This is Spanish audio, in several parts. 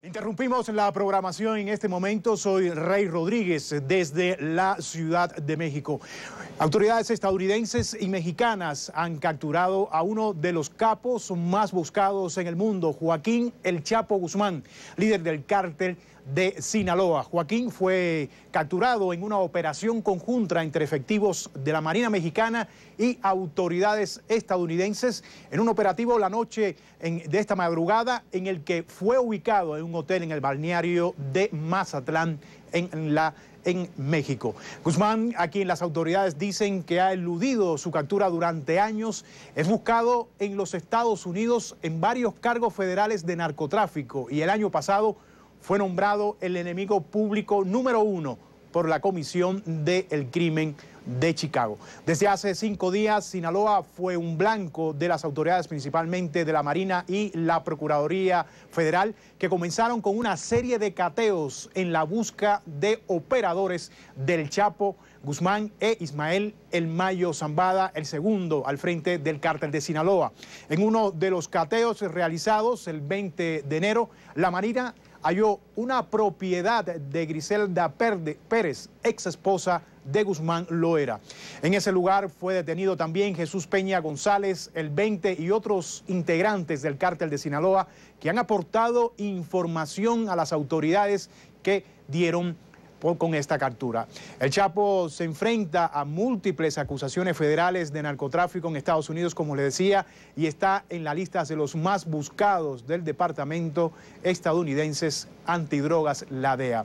Interrumpimos la programación en este momento. Soy Rey Rodríguez desde la Ciudad de México. Autoridades estadounidenses y mexicanas han capturado a uno de los capos más buscados en el mundo, Joaquín El Chapo Guzmán, líder del cártel de Sinaloa. Joaquín fue capturado en una operación conjunta entre efectivos de la Marina Mexicana y autoridades estadounidenses en un operativo la noche de esta madrugada en el que fue ubicado en un hotel en el balneario de Mazatlán en la en México. Guzmán, a quien las autoridades dicen que ha eludido su captura durante años, es buscado en los Estados Unidos en varios cargos federales de narcotráfico y el año pasado fue nombrado el enemigo público número uno por la Comisión del Crimen de Chicago. Desde hace cinco días, Sinaloa fue un blanco de las autoridades, principalmente de la Marina y la Procuraduría Federal, que comenzaron con una serie de cateos en la busca de operadores del Chapo Guzmán e Ismael El Mayo Zambada, el segundo al frente del cártel de Sinaloa. En uno de los cateos realizados el 20 de enero, la Marina halló una propiedad de Griselda Pérez, ex esposa de Guzmán Loera. En ese lugar fue detenido también Jesús Peña González, el 20 y otros integrantes del cártel de Sinaloa que han aportado información a las autoridades que dieron con esta captura. El Chapo se enfrenta a múltiples acusaciones federales de narcotráfico en Estados Unidos, como le decía, y está en la lista de los más buscados del Departamento estadounidenses antidrogas, la DEA.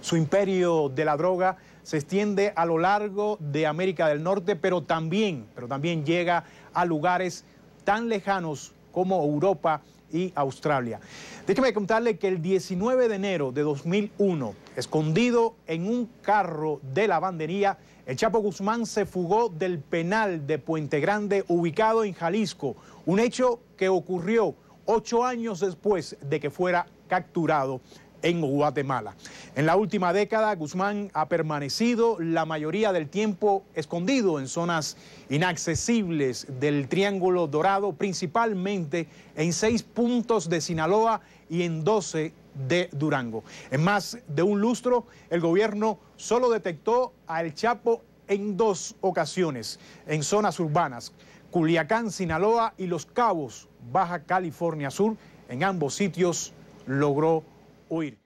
Su imperio de la droga se extiende a lo largo de América del Norte, pero también, pero también llega a lugares tan lejanos como Europa y Australia. Déjeme contarle que el 19 de enero de 2001, escondido en un carro de lavandería, el Chapo Guzmán se fugó del penal de Puente Grande ubicado en Jalisco, un hecho que ocurrió ocho años después de que fuera capturado en Guatemala. En la última década, Guzmán ha permanecido la mayoría del tiempo escondido en zonas inaccesibles del Triángulo Dorado, principalmente en seis puntos de Sinaloa y en doce de Durango. En más de un lustro, el gobierno solo detectó a El Chapo en dos ocasiones, en zonas urbanas, Culiacán, Sinaloa y Los Cabos, Baja California Sur. En ambos sitios logró ouvir